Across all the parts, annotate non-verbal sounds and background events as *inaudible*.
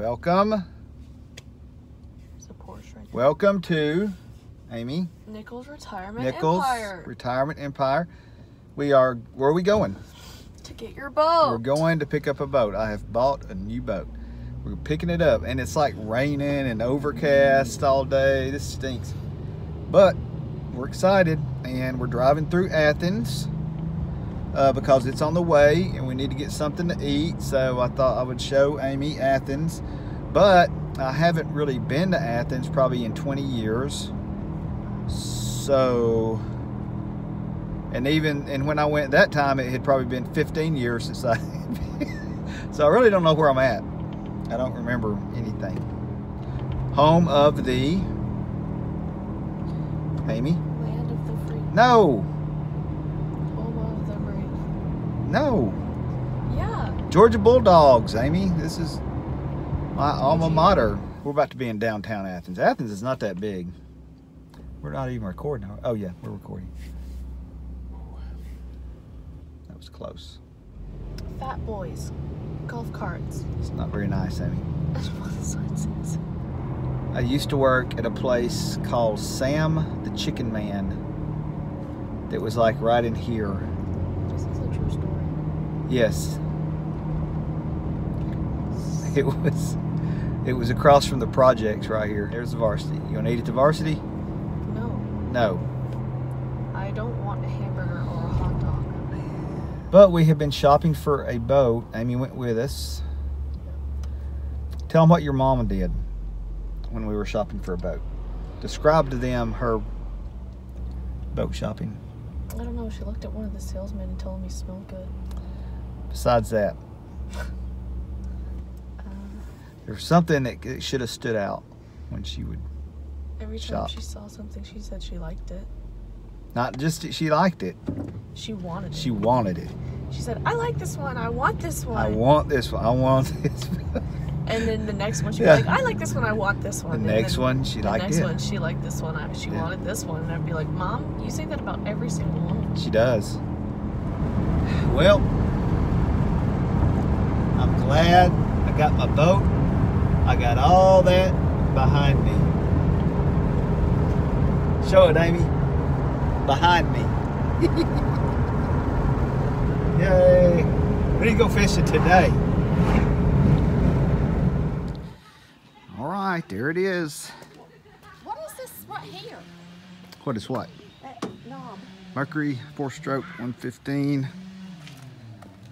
Welcome. There's a Porsche right. Welcome to Amy Nichols Retirement Nichols Empire. Retirement Empire. We are where are we going? to get your boat. We're going to pick up a boat. I have bought a new boat. We're picking it up and it's like raining and overcast all day. This stinks. But we're excited and we're driving through Athens uh, because it's on the way and we need to get something to eat. So I thought I would show Amy Athens. But I haven't really been to Athens probably in 20 years. So and even and when I went that time it had probably been 15 years since I *laughs* so I really don't know where I'm at I don't remember anything home of the Amy Land of the free. no Home of the brave. No Yeah. Georgia Bulldogs Amy this is my alma mater we're about to be in downtown Athens Athens is not that big we're not even recording oh yeah we're recording that was close Fat boys. Golf carts. it's not very nice Amy That's what the sign says. I used to work at a place called Sam the Chicken Man that was like right in here. This is a true story. Yes. It was it was across from the projects right here. There's the varsity. You wanna eat at the varsity? No. No. I don't want a hamburger or a hot dog. But we have been shopping for a boat. Amy went with us. Tell them what your mama did when we were shopping for a boat. Describe to them her boat shopping. I don't know. She looked at one of the salesmen and told him he smelled good. Besides that, Uh, there's something that should have stood out when she would every time Shop. she saw something, she said she liked it. not just that she liked it, She wanted it. she wanted it. She said, "I like this one. I want this one." I want this one. I want *laughs* this. one. And then the next one, she'd Yeah. be like, "I like this one. I want this one." The And next then one, she the liked next it. one, she liked this one. I, she Yeah. wanted this one, and I'd be like, "Mom, you say that about every single one." She does. Well, I'm I got my boat. I got all that behind me. Show it, Amy. Behind me. *laughs* Yay. Ready to go fishing today. All right, there it is. What is this right here? What is what? That knob. Mercury four stroke 115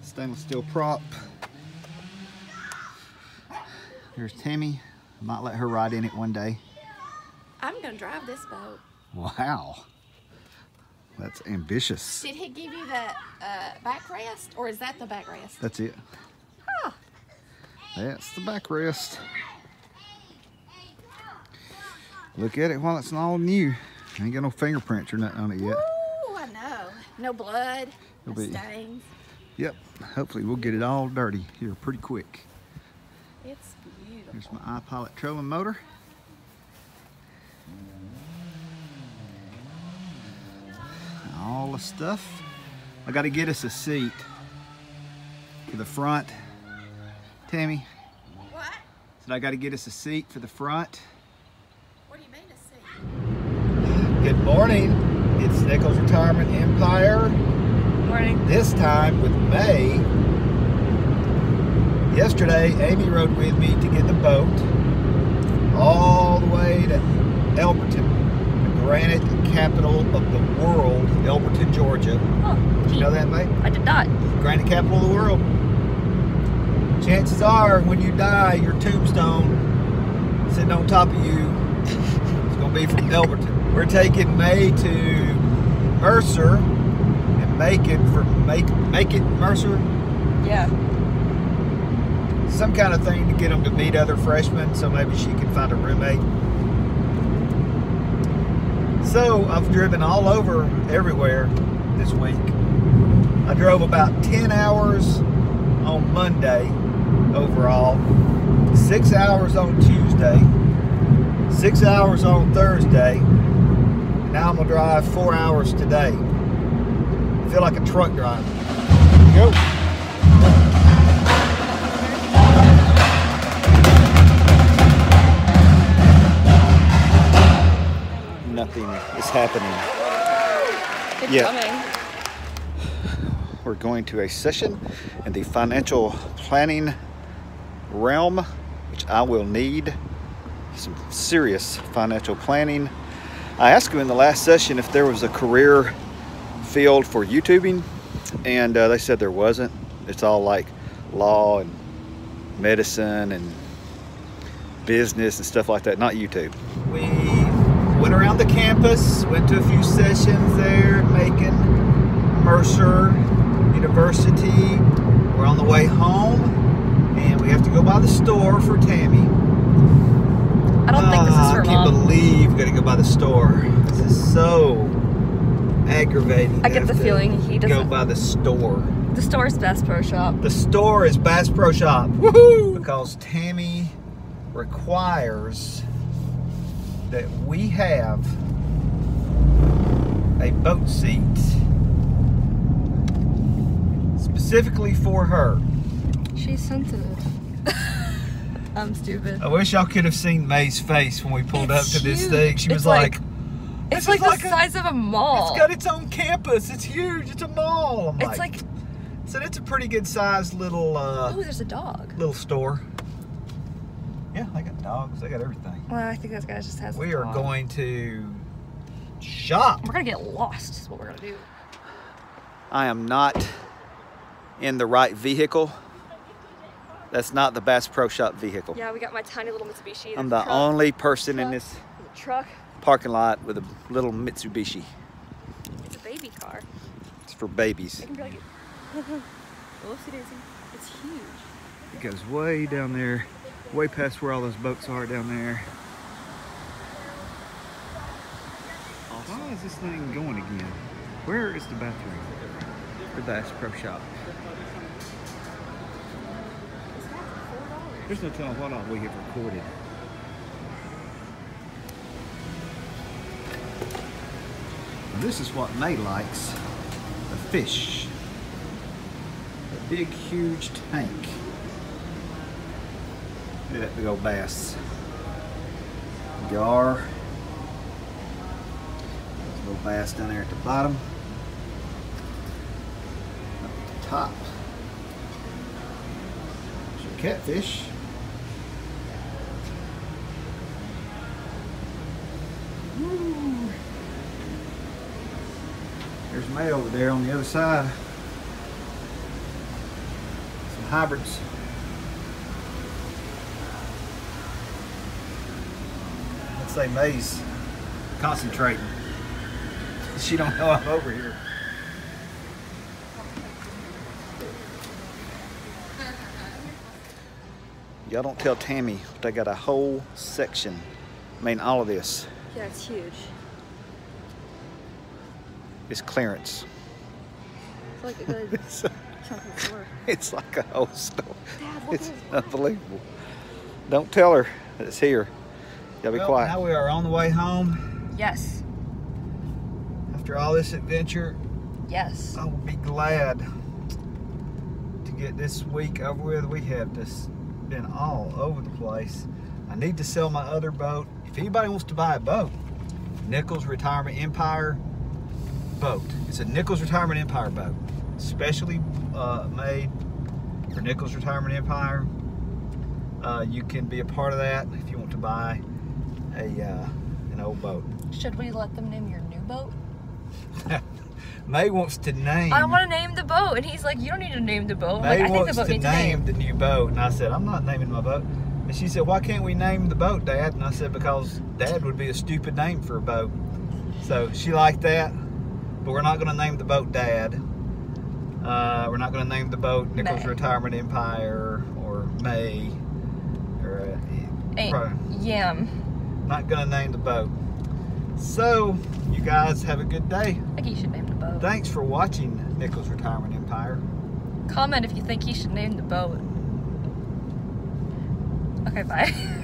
stainless steel prop. There's Tammy. I might let her ride in it one day. I'm gonna drive this boat. Wow. That's ambitious. Did he give you the uh, backrest, or is that the backrest? That's it. Huh. That's the backrest. Look at it while it's all new. Ain't got no fingerprints or nothing on it yet. Ooh, I know. No blood, no be- stains. Yep. Hopefully we'll get it all dirty here pretty quick. It's. Here's my iPilot trolling motor. All the stuff. I got to get us a seat for the front. Tammy What? said I got to get us a seat for the front. What do you mean to see? Good morning. It's Nichols Retirement Empire. Morning. This time with May. Yesterday, Amy rode with me to get the boat all the way to Elberton, the granite capital of the world, Elberton, Georgia. Oh, Did you know that, May? I did not. Granite capital of the world. Chances are, when you die, your tombstone sitting on top of you is going to be from Elberton. We're taking May to Mercer and Macon for make make it Mercer Yeah. Some kind of thing to get them to meet other freshmen so maybe she can find a roommate. So I've driven all over everywhere this week. I drove about 10 hours on Monday overall, six hours on Tuesday, six hours on Thursday. Now I'm gonna drive four hours today. I feel like a truck driver. Go. Is happening. It's Yeah. coming. *sighs* We're going to a session in the financial planning realm, which I will need some serious financial planning. I asked them in the last session if there was a career field for YouTubing, and uh, they said there wasn't. It's all like law and medicine and business and stuff like that, not YouTube. We went around the campus, went to a few sessions there, Macon, Mercer University. We're on the way home, and we have to go by the store for Tammy. I don't think this is Ah, for I can't mom. believe we're gonna go by the store. This is so aggravating. I get the feeling he doesn't- go by the store. The store is Best Pro Shop. The store is Bass Pro Shop. Woohoo! Because Tammy requires that we have a boat seat specifically for her. She's sensitive. *laughs* I'm stupid. I wish y'all could have seen May's face when we pulled It's up to this thing. She was like, like- It's like the like a- size of a mall. it's got its own campus. It's huge. It's a mall. I'm It's like, so it's a pretty good sized little uh, oh, there's a dog. little store. Yeah, they got dogs. They got everything. Well, I think this guy just has. We are dog. going to shop. We're gonna get lost. Is what we're gonna do. I am not in the right vehicle. That's not the Bass Pro Shop vehicle. Yeah, we got my tiny little Mitsubishi. I'm the truck, only person in this truck. parking lot with a little Mitsubishi. It's a baby car. It's for babies. It can be like. *laughs* Whoopsie daisy. It's huge. It goes way down there, way past where all those boats are down there. Why is this thing going again? Where is the bathroom? For Bass Pro Shop. There's no telling what all we have recorded. This is what May likes. The fish. A big, huge tank. Look at that big old bass. Gar. There's a little bass down there at the bottom. Up at the top. There's your catfish. Woo. There's May over there on the other side. Some hybrids. Say May's concentrating. *laughs* She don't know I'm over here. Y'all don't tell Tammy, but they got a whole section. I mean, all of this Yeah, it's huge. It's clearance. It's like a good *laughs* It's, chunk of store. it's like a whole store. Dad, look It's unbelievable. Don't tell her it's here. Y'all be quiet. Now we are on the way home. Yes. After all this adventure, Yes. I will be glad to get this week over with. We have just been all over the place. I need to sell my other boat. If anybody wants to buy a boat, Nichols Retirement Empire boat. It's a Nichols Retirement Empire boat, specially uh, made for Nichols Retirement Empire. Uh, you can be a part of that if you want to buy a uh, an old boat. Should we let them name your new boat? *laughs* May wants to name. I want to name the boat, and he's like, "You don't need to name the boat." May like, I think wants the boat to name name. the new boat, and I said, I'm not naming my boat. And she said, Why can't we name the boat, Dad? And I said, Because Dad would be a stupid name for a boat. So she liked that, but we're not going to name the boat Dad. Uh, we're not going to name the boat Nichols May. Retirement Empire or May. Or uh, Yam. Not going to name the boat. So you guys have a good day. I think he should name the boat. Thanks for watching Nichols Retirement Empire. Comment if you think he should name the boat. Okay, bye. *laughs*